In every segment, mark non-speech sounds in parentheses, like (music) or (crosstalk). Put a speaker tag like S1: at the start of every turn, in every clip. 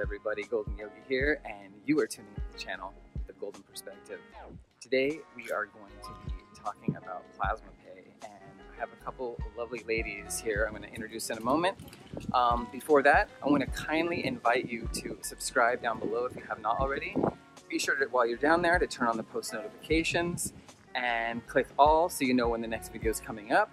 S1: everybody? Golden Yogi here, and you are tuning into the channel, The Golden Perspective. Today, we are going to be talking about plasma pay, and I have a couple lovely ladies here I'm going to introduce in a moment. Um, before that, I want to kindly invite you to subscribe down below if you have not already. Be sure to, while you're down there, to turn on the post notifications and click all so you know when the next video is coming up.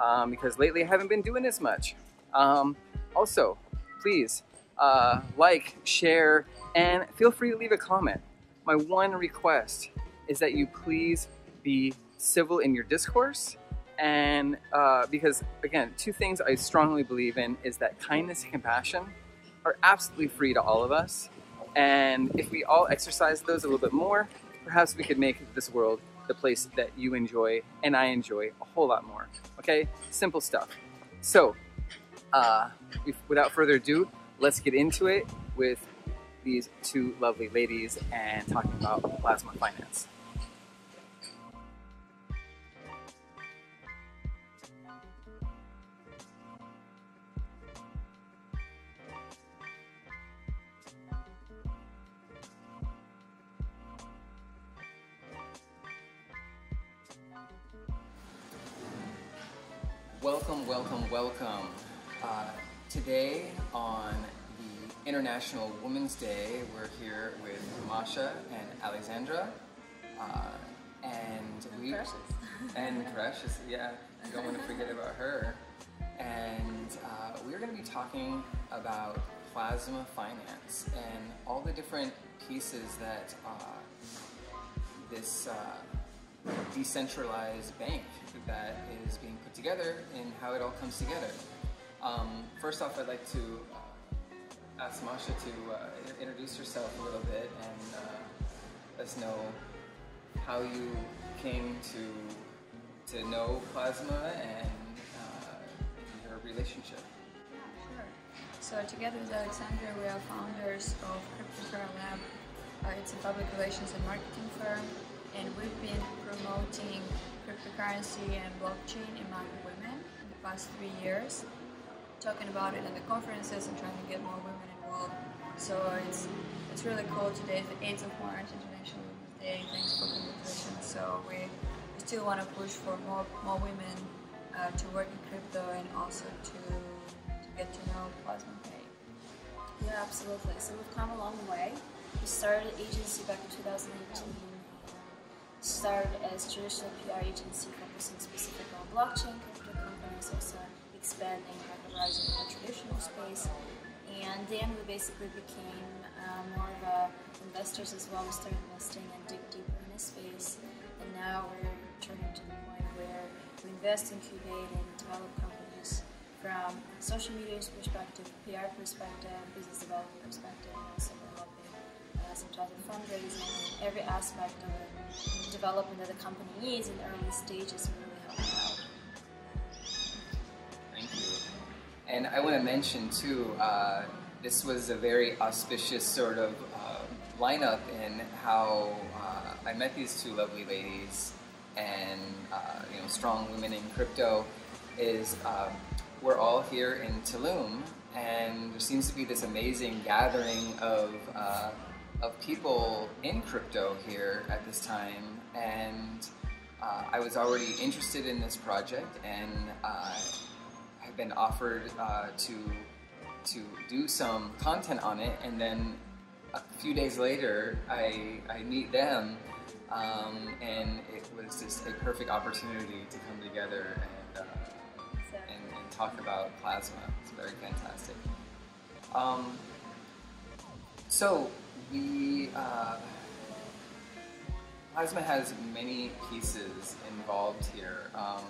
S1: Um, because lately I haven't been doing as much. Um, also, please uh, like, share, and feel free to leave a comment. My one request is that you please be civil in your discourse. And uh, because, again, two things I strongly believe in is that kindness and compassion are absolutely free to all of us. And if we all exercise those a little bit more, perhaps we could make this world the place that you enjoy and I enjoy a whole lot more. Okay? Simple stuff. So, uh, without further ado, let's get into it with these two lovely ladies and talking about plasma finance. Welcome, welcome, welcome. Uh, today on the International Women's Day, we're here with Masha and Alexandra. Uh, and we
S2: Precious.
S1: and Precious, yeah, don't want to forget (laughs) about her. And uh, we're going to be talking about plasma finance and all the different pieces that uh, this uh, decentralized bank that is being put together and how it all comes together. Um, first off, I'd like to uh, ask Masha to uh, introduce herself a little bit and uh, let us know how you came to to know plasma and uh, your relationship.
S2: Yeah, sure. So together with Alexandra, we are founders of CryptoCurl Lab. Uh, it's a public relations and marketing firm, and we've been promoting cryptocurrency and blockchain among women in the past three years, talking about it in the conferences and trying to get more women involved. So it's it's really cool today, the 8th of March, International Women's Day. Thanks for the invitation. So we, we still want to push for more more women uh, to work in crypto and also to to get to know Plasma Pay.
S3: Yeah, absolutely. So we've come a long way. We started agency back in 2018. Started as traditional PR agency focusing specifically on blockchain, crypto companies, also expanding our horizon in the traditional space. And then we basically became uh, more of a investors as well. We started investing and dig deeper in the space. And now we're turning to the point where we invest, incubate, and develop companies from social media perspective, PR perspective, business development perspective, and also developing uh, some type of fundraising every aspect of the development that the company needs in the early stages and
S1: And I want to mention too, uh, this was a very auspicious sort of uh, lineup in how uh, I met these two lovely ladies and uh, you know strong women in crypto. Is um, we're all here in Tulum, and there seems to be this amazing gathering of uh, of people in crypto here at this time, and uh, I was already interested in this project, and been offered uh, to to do some content on it, and then a few days later, I I meet them, um, and it was just a perfect opportunity to come together and, uh, and, and talk about plasma. It's very fantastic. Um, so we uh, plasma has many pieces involved here. Um,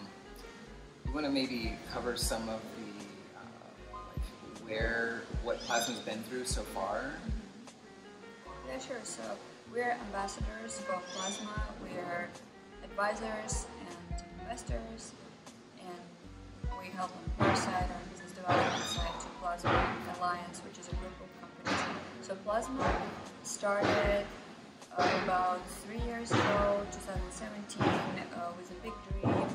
S1: we want to maybe cover some of the uh, like where what plasma's been through so far.
S2: Yeah, sure. So we're ambassadors for Plasma. We're advisors and investors, and we help on our side, on business development side, to Plasma Alliance, which is a group of companies. So Plasma started uh, about three years ago, 2017, uh, with a big dream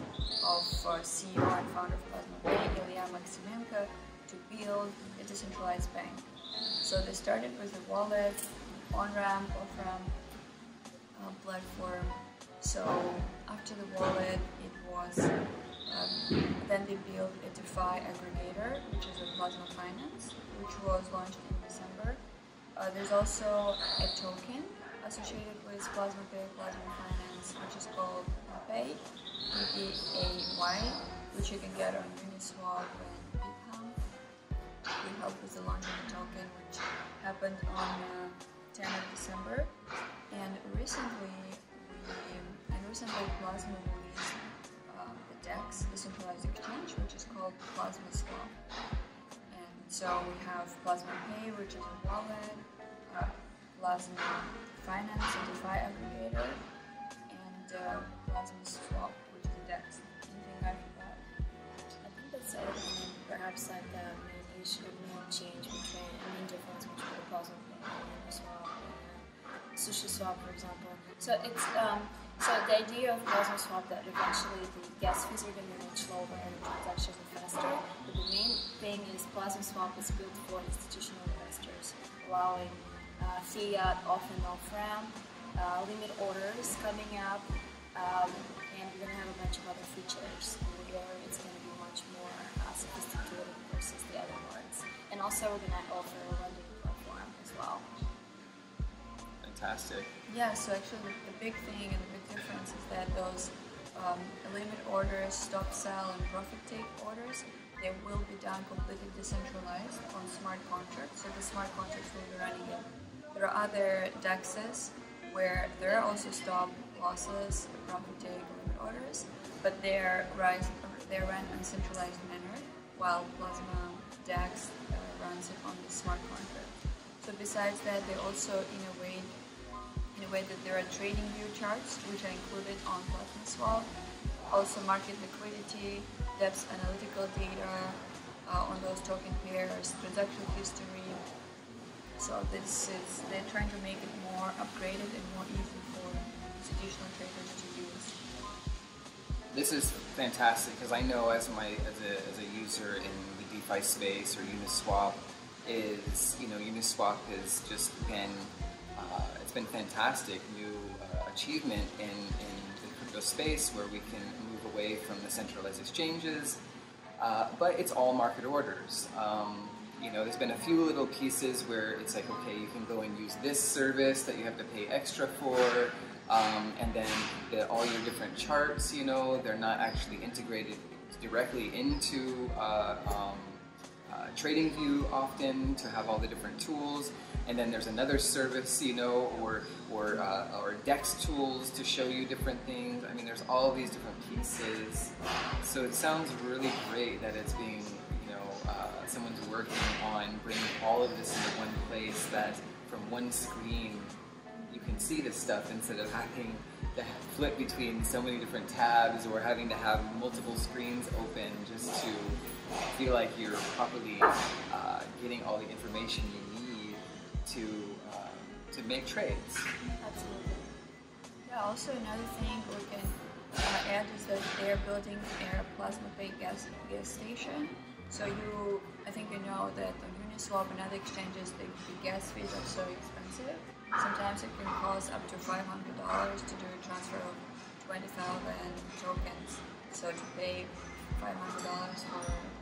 S2: of uh, CEO and founder of Plasma Bank, Ilya Maximenko, to build a decentralized bank. So they started with a wallet, on-ramp, off-ramp uh, platform. So after the wallet, it was um, then they built a DeFi aggregator, which is a Plasma Finance, which was launched in December. Uh, there's also a token associated with Plasma Pay, Plasma Finance, which is called Pay, P-E-A-Y, which you can get on Uniswap and Bithumb. We helped with the launch of the token, which happened on uh, 10 of December. And recently, we, and recently Plasma released uh, the DEX, the decentralized exchange, which is called Plasma Swap. And so we have Plasma Pay, which is a wallet, uh, Plasma Finance, DeFi aggregator, and uh, Plasma Swap, which is a DEX. I forgot?
S3: I think that's it. And perhaps like the main issue, main change between, the main difference between the Plasma and Uniswap and SushiSwap, for example. So it's um, so the idea of Plasma Swap that eventually the gas fees are going to be much lower and transactions are faster. But the main thing is Plasma Swap is built for institutional investors, allowing uh, fiat off and off ramp, uh, limit orders coming up, um, and we're going to have a bunch of other features where it's going to be much more uh, sophisticated versus the other ones. And also we're going to offer a lending platform as well.
S1: Fantastic.
S2: Yeah, so actually the, the big thing and the big difference is that those um, limit orders, stop sell, and profit take orders, they will be done completely decentralized on smart contracts. So the smart contracts will be running it. There are other DEXs where there are also stop losses, profit take, limit orders, but rise, they're run in a centralized manner, while Plasma DEX uh, runs it on the smart contract. So besides that, they also in a way in a way that there are trading view charts which are included on Plasma Swap, also market liquidity, depth analytical data uh, on those token pairs, transaction history. So this is they're trying to make it more upgraded and more easy for institutional traders to use.
S1: This is fantastic because I know as my as a, as a user in the DeFi space or Uniswap is you know Uniswap has just been uh, it's been fantastic new uh, achievement in, in the crypto space where we can away from the centralized exchanges, uh, but it's all market orders. Um, you know, there's been a few little pieces where it's like, okay, you can go and use this service that you have to pay extra for, um, and then the, all your different charts, you know, they're not actually integrated directly into uh, um, uh, TradingView often to have all the different tools. And then there's another service, you know, or or uh, or DEXTools to show you different things. I mean, there's all these different pieces. So it sounds really great that it's being, you know, uh, someone's working on bringing all of this into one place. That from one screen you can see this stuff instead of having to flip between so many different tabs or having to have multiple screens open just to feel like you're properly uh, getting all the information you need to uh, to make trades.
S3: Absolutely.
S2: Yeah, also another thing we can uh, add is that they're building a plasma pay gas gas station. So you, I think you know that on Uniswap and other exchanges, the, the gas fees are so expensive. Sometimes it can cost up to $500 to do a transfer of 20,000 tokens. So to pay $500 for for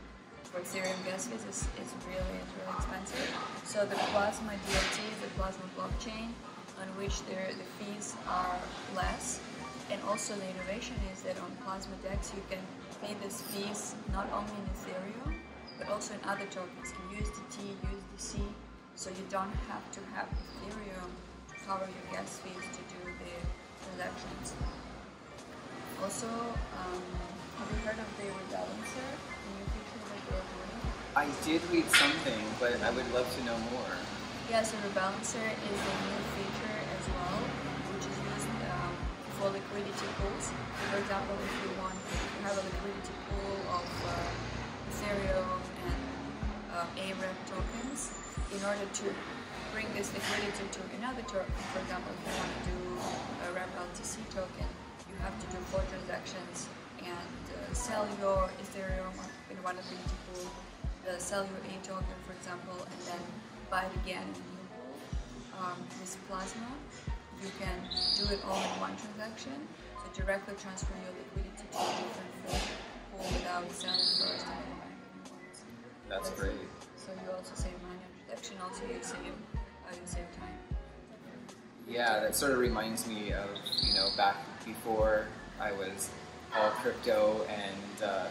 S2: Ethereum gas fees is, is really, really expensive. So the Plasma DLT, the Plasma blockchain, on which there, the fees are less. And also the innovation is that on Plasma DEX you can pay these fees not only in Ethereum, but also in other tokens, in USDT, USDC, so you don't have to have Ethereum to cover your gas fees to do the transactions. Also, um, have you heard of the rebalancer,
S1: I did read something, but I would love to know more.
S2: Yes, the rebalancer is a new feature as well, which is used um, for liquidity pools. For example, if you want to have a liquidity pool of uh, Ethereum and uh, AREP tokens, in order to bring this liquidity to another token, for example, if you want to do a REP LTC token, you have to do four transactions and uh, sell your Ethereum one liquidity pool, uh, sell your A token, for example, and then buy it again in a new pool. Um, with Plasma, you can do it all in one transaction, so directly transfer your liquidity to a different pool without selling first and then buying ones.
S1: That's great.
S2: So you also save money on transaction, also you save, uh, you save time.
S1: Yeah, that sort of reminds me of you know back before I was all crypto and uh,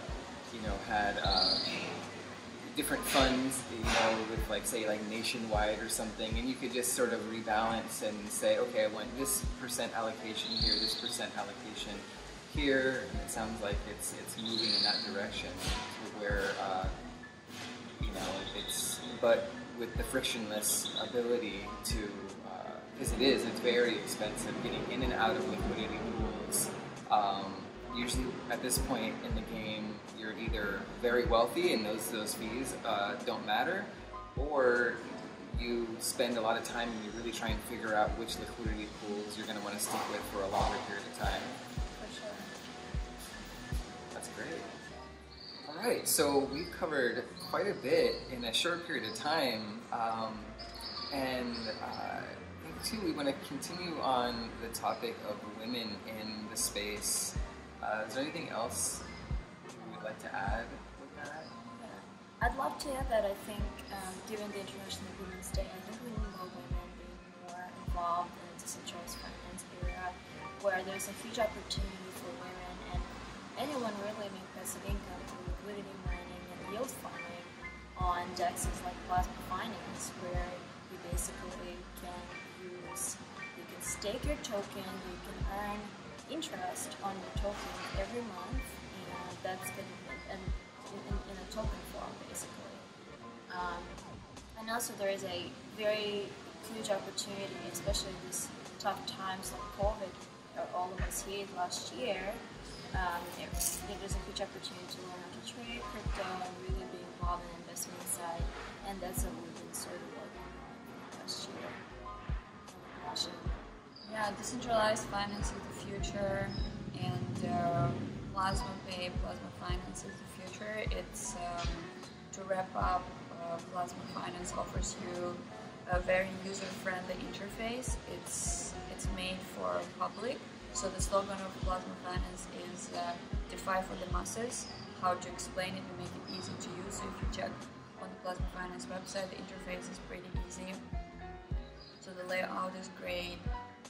S1: you know had uh, different funds, you know, with like say like nationwide or something, and you could just sort of rebalance and say, okay, I want this percent allocation here, this percent allocation here, and it sounds like it's it's moving in that direction to where uh, you know it's but with the frictionless ability to because it is, it's very expensive getting in and out of liquidity pools. Um, usually, at this point in the game, you're either very wealthy and those those fees uh, don't matter, or you spend a lot of time and you really try and figure out which liquidity pools you're going to want to stick with for a longer period of time.
S3: For sure.
S1: That's great. All right, so we've covered quite a bit in a short period of time, um, and. Uh, too, we want to continue on the topic of women in the space. Uh, is there anything else you would like to add with that?
S3: Yeah. I'd love to add that I think, um, given the International Women's Day, I think we need more women being more involved in the decentralized finance area, where there's a huge opportunity for women and anyone really making passive income through liquidity mining and yield farming on dexes like plasma finance, where you basically can use, you can stake your token, you can earn interest on your token every month, and that's been in, in, in a token form basically. Um, and also there is a very huge opportunity, especially these tough times like COVID, all of us here last year. Um, there's, there's a huge opportunity to learn how to trade crypto and really be involved in the investment side, and that's what we've been sort of working on last year.
S2: Yeah, decentralized finance is the future, and uh, Plasma Pay, Plasma Finance is the future. It's um, to wrap up. Uh, Plasma Finance offers you a very user-friendly interface. It's it's made for public. So the slogan of Plasma Finance is uh, "DeFi for the masses." How to explain it and make it easy to use. So if you check on the Plasma Finance website, the interface is pretty easy so the layout is great.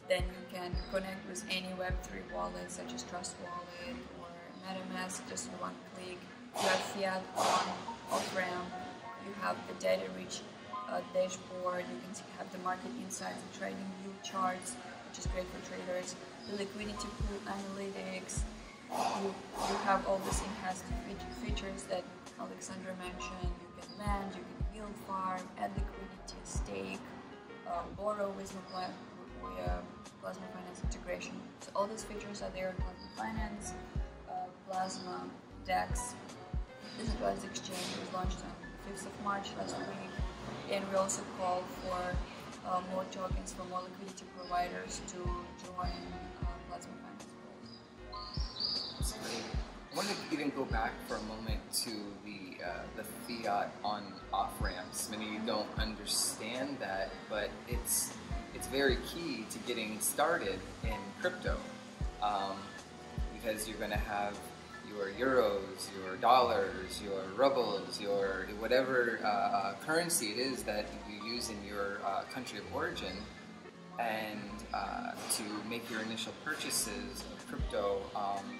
S2: Then you can connect with any Web3 wallet such as Trust Wallet or MetaMask just in one click. You have fiat on off ramp. You have the data rich uh, dashboard. You can have the market insights and trading view charts, which is great for traders. The liquidity pool analytics. You, you have all these enhanced features that Alexandra mentioned. You can lend, you can yield farm, add liquidity, stake uh, borrow with my uh, Plasma Finance integration. So all these features are there in Plasma Finance, uh, Plasma, DEX. Decentralized Exchange was launched on the 5th of March last week, and we also call for uh, more tokens for more liquidity providers to join uh, Plasma Finance
S1: That's great. I want to even go back for a moment to the uh, the fiat on off ramps. Many don't understand that, but it's it's very key to getting started in crypto um, because you're going to have your euros, your dollars, your rubles, your whatever uh, uh, currency it is that you use in your uh, country of origin, and uh, to make your initial purchases of crypto. Um,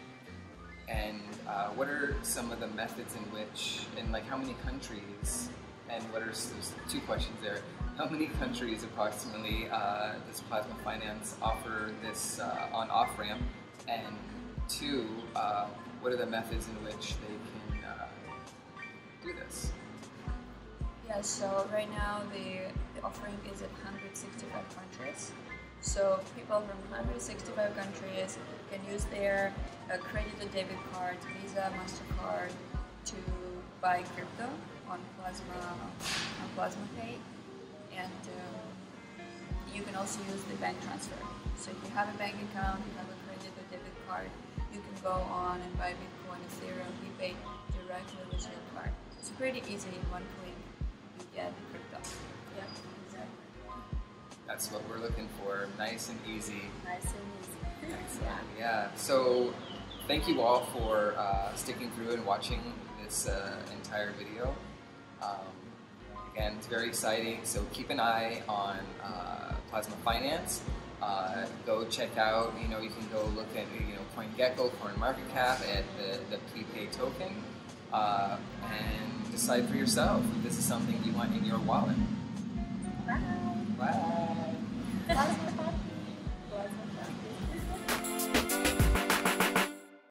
S1: and uh, what are some of the methods in which, and like how many countries, and what are there's two questions there. How many countries approximately uh, does Plasma Finance offer this uh, on off ramp? And two, uh, what are the methods in which they can uh, do this?
S2: Yeah, so right now the, the offering is at 165 countries. So people from 165 countries can use their uh, credit or debit card, Visa, Mastercard, to buy crypto on Plasma on Plasma Pay, and um, you can also use the bank transfer. So if you have a bank account, you have a credit or debit card, you can go on and buy Bitcoin, Ethereum, eBay directly with your card. It's pretty easy in one click. You get crypto.
S3: Yeah.
S1: That's what we're looking for. Nice and easy.
S3: Nice and easy.
S1: Excellent. Yeah. So, thank you all for uh, sticking through and watching this uh, entire video. Um, again, it's very exciting. So keep an eye on uh, Plasma Finance. Uh, go check out. You know, you can go look at you know CoinGecko, CoinMarketCap, at the the PPay token, uh, and decide for yourself if this is something you want in your wallet.
S3: Bye.
S1: Bye.